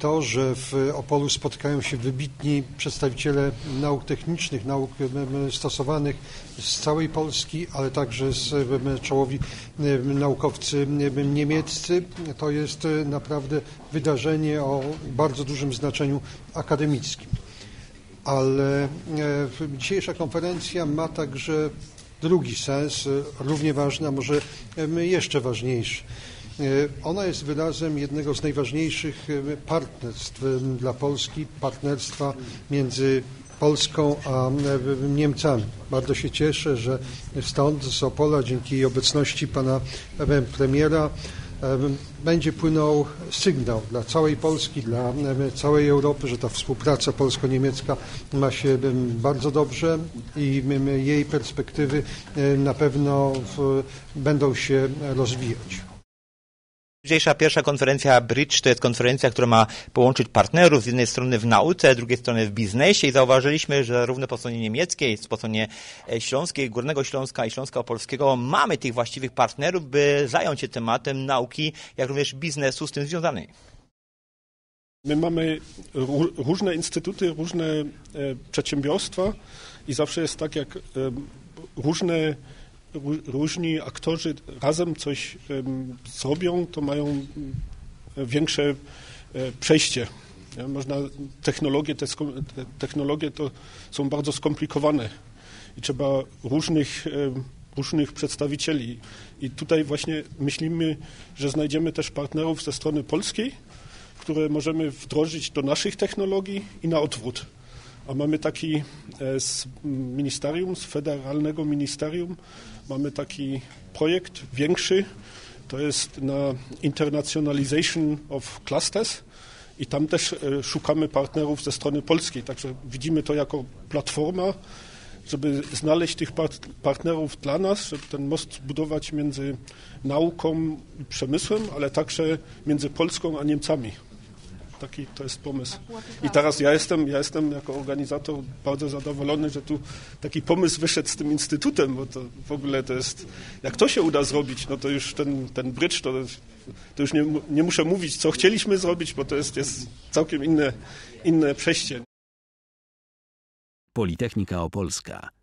To, że w Opolu spotykają się wybitni przedstawiciele nauk technicznych, nauk stosowanych z całej Polski, ale także z czołowi naukowcy niemieccy, to jest naprawdę wydarzenie o bardzo dużym znaczeniu akademickim. Ale e, dzisiejsza konferencja ma także drugi sens, równie ważny, a może jeszcze ważniejszy. E, ona jest wyrazem jednego z najważniejszych e, partnerstw e, dla Polski, partnerstwa między Polską a Niemcami. Bardzo się cieszę, że stąd z Opola dzięki obecności pana premiera będzie płynął sygnał dla całej Polski, dla całej Europy, że ta współpraca polsko-niemiecka ma się bardzo dobrze i jej perspektywy na pewno będą się rozwijać. Dzisiejsza pierwsza konferencja Bridge to jest konferencja, która ma połączyć partnerów z jednej strony w nauce, z drugiej strony w biznesie i zauważyliśmy, że zarówno po stronie niemieckiej, po stronie e, śląskiej, Górnego Śląska i Śląska Opolskiego mamy tych właściwych partnerów, by zająć się tematem nauki, jak również biznesu z tym związanej. My mamy różne instytuty, różne e, przedsiębiorstwa i zawsze jest tak, jak różne różni aktorzy razem coś zrobią, to mają większe e, przejście. Można, technologie, te, technologie to są bardzo skomplikowane i trzeba różnych, różnych przedstawicieli. I tutaj właśnie myślimy, że znajdziemy też partnerów ze strony polskiej, które możemy wdrożyć do naszych technologii i na odwrót. A mamy taki e, z ministerium, z federalnego ministerium, mamy taki projekt większy, to jest na Internationalization of Clusters i tam też e, szukamy partnerów ze strony polskiej, także widzimy to jako platforma, żeby znaleźć tych partnerów dla nas, żeby ten most budować między nauką i przemysłem, ale także między Polską a Niemcami. Taki to jest pomysł. I teraz ja jestem, ja jestem jako organizator bardzo zadowolony, że tu taki pomysł wyszedł z tym instytutem, bo to w ogóle to jest, jak to się uda zrobić, no to już ten, ten bridge, to, to już nie, nie muszę mówić, co chcieliśmy zrobić, bo to jest, jest całkiem inne, inne przejście. Politechnika Opolska